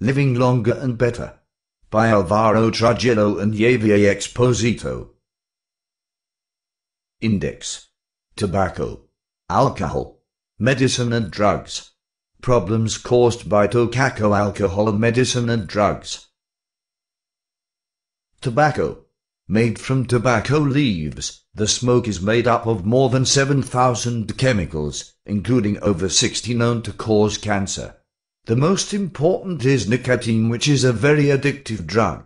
Living Longer and Better by Alvaro Trujillo and Javier Exposito. Index Tobacco, Alcohol, Medicine and Drugs. Problems caused by tobacco, alcohol, medicine and drugs. Tobacco. Made from tobacco leaves, the smoke is made up of more than 7,000 chemicals, including over 60 known to cause cancer. The most important is nicotine, which is a very addictive drug.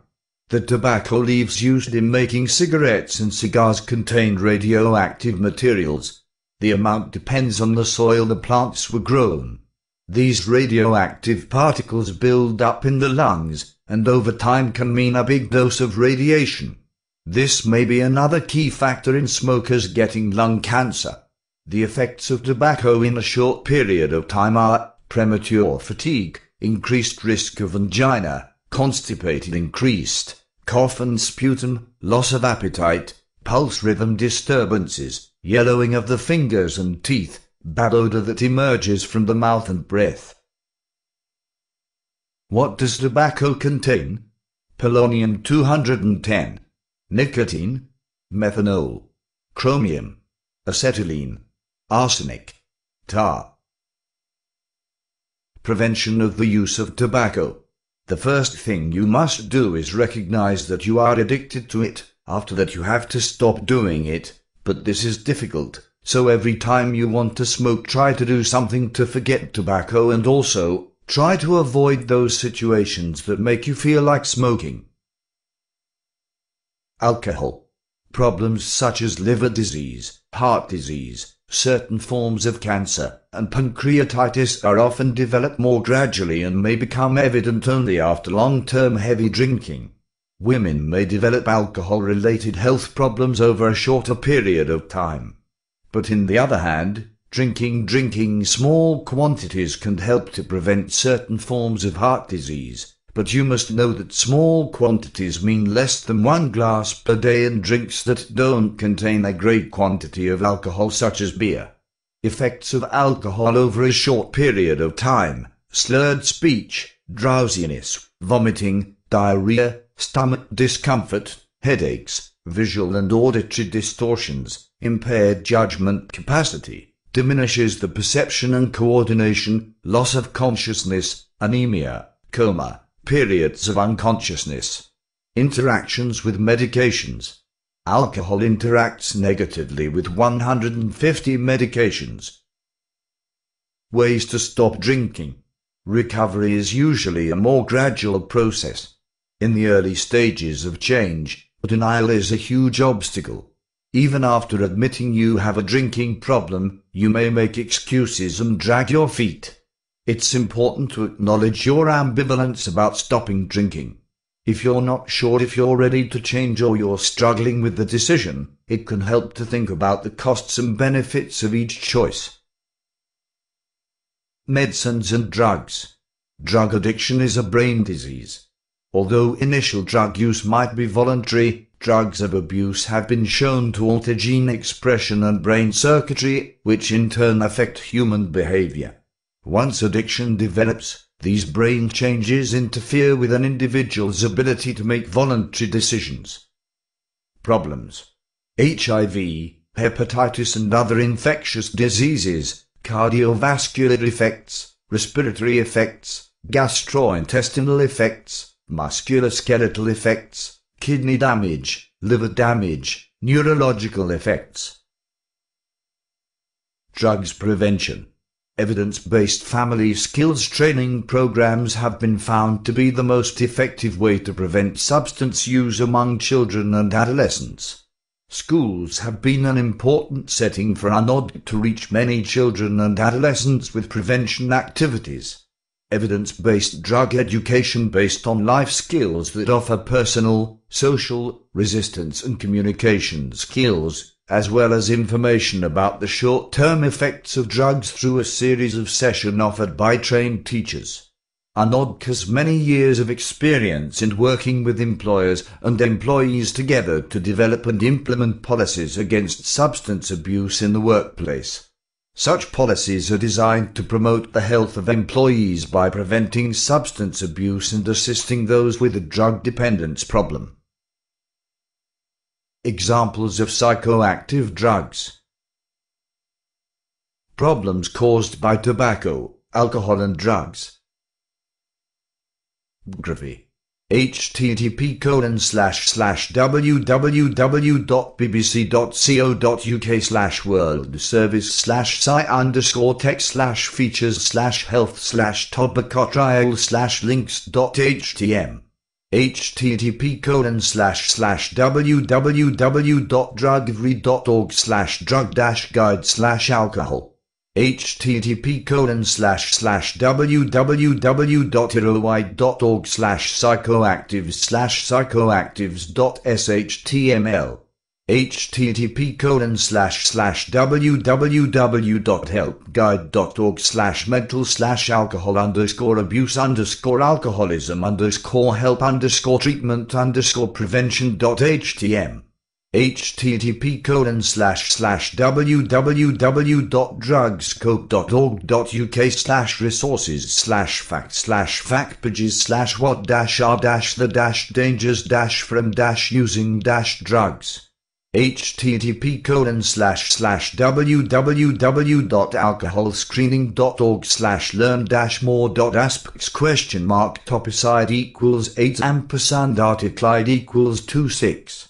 The tobacco leaves used in making cigarettes and cigars contain radioactive materials. The amount depends on the soil the plants were grown. These radioactive particles build up in the lungs and over time can mean a big dose of radiation. This may be another key factor in smokers getting lung cancer. The effects of tobacco in a short period of time are premature fatigue, increased risk of angina, constipated increased, cough and sputum, loss of appetite, pulse rhythm disturbances, yellowing of the fingers and teeth, bad odor that emerges from the mouth and breath. What does tobacco contain? Polonium-210, nicotine, methanol, chromium, acetylene, arsenic, tar. Prevention of the use of tobacco. The first thing you must do is recognize that you are addicted to it. After that you have to stop doing it, but this is difficult. So every time you want to smoke try to do something to forget tobacco and also try to avoid those situations that make you feel like smoking. Alcohol. Problems such as liver disease, heart disease, certain forms of cancer, and pancreatitis are often developed more gradually and may become evident only after long-term heavy drinking. Women may develop alcohol-related health problems over a shorter period of time. But in the other hand, drinking drinking small quantities can help to prevent certain forms of heart disease, but you must know that small quantities mean less than one glass per day in drinks that don't contain a great quantity of alcohol such as beer. Effects of alcohol over a short period of time, slurred speech, drowsiness, vomiting, diarrhea, stomach discomfort, headaches, visual and auditory distortions, impaired judgment capacity, diminishes the perception and coordination, loss of consciousness, anemia, coma, periods of unconsciousness, interactions with medications. Alcohol interacts negatively with 150 medications. Ways to stop drinking. Recovery is usually a more gradual process. In the early stages of change, denial is a huge obstacle. Even after admitting you have a drinking problem, you may make excuses and drag your feet. It's important to acknowledge your ambivalence about stopping drinking. If you're not sure if you're ready to change or you're struggling with the decision, it can help to think about the costs and benefits of each choice. Medicines and drugs. Drug addiction is a brain disease. Although initial drug use might be voluntary, drugs of abuse have been shown to alter gene expression and brain circuitry, which in turn affect human behavior. Once addiction develops, these brain changes interfere with an individual's ability to make voluntary decisions. Problems HIV, hepatitis and other infectious diseases, cardiovascular effects, respiratory effects, gastrointestinal effects, musculoskeletal effects, kidney damage, liver damage, neurological effects. Drugs prevention Evidence-based family skills training programs have been found to be the most effective way to prevent substance use among children and adolescents. Schools have been an important setting for ANOD to reach many children and adolescents with prevention activities. Evidence-based drug education based on life skills that offer personal, social, resistance and communication skills as well as information about the short-term effects of drugs through a series of sessions offered by trained teachers. UNOD has many years of experience in working with employers and employees together to develop and implement policies against substance abuse in the workplace. Such policies are designed to promote the health of employees by preventing substance abuse and assisting those with a drug dependence problem. Examples of psychoactive drugs. Problems caused by tobacco, alcohol and drugs. Gravy http colon slash slash www.bbc.co.uk slash world service slash sci underscore tech slash features slash health slash tobacco trial slash links dot htm http colon slash slash www.drugfree.org slash drug dash guide slash alcohol http colon slash slash www.erowid.org slash psychoactives slash psychoactives.shtml http colon slash slash www.helpguide.org slash mental slash alcohol underscore abuse underscore alcoholism underscore help underscore treatment underscore prevention.htm http colon slash slash www.drugscope.org.uk slash resources slash fact slash fact pages slash what dash are dash the dash dangers dash from dash using dash drugs http colon slash slash www.alcoholscreening.org slash learn dash more dot aspects question mark topicide equals 8 ampersand articlide equals 2 6